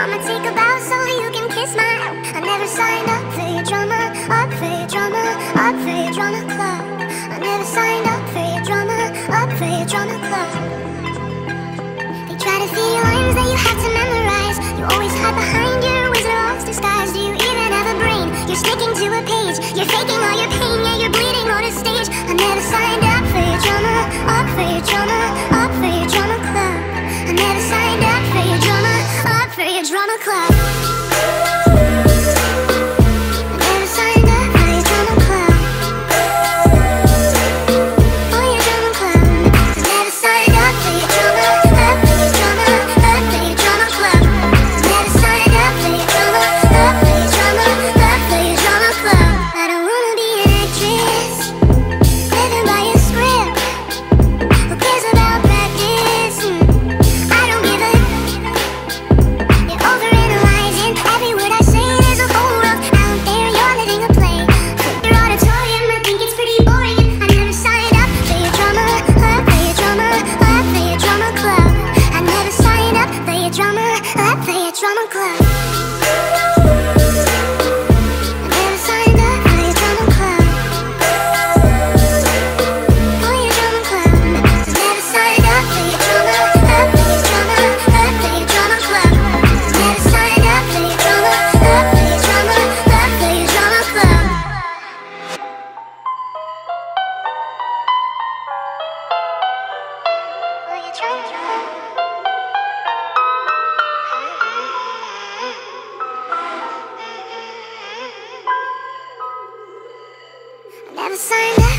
I'ma take a bow so you can kiss my I never signed up for your drama Up for your drama Up for your drama club. I never signed up for your drama Up for your drama club. They try to feed you lines that you have to memorize. You always hide behind your wizard of disguise. Do you even have a brain? You're sticking to a page. You're faking all your pain. Yeah, you're bleeding on a stage. I never signed up for your drama Up for your drama for Yeah. Sign up.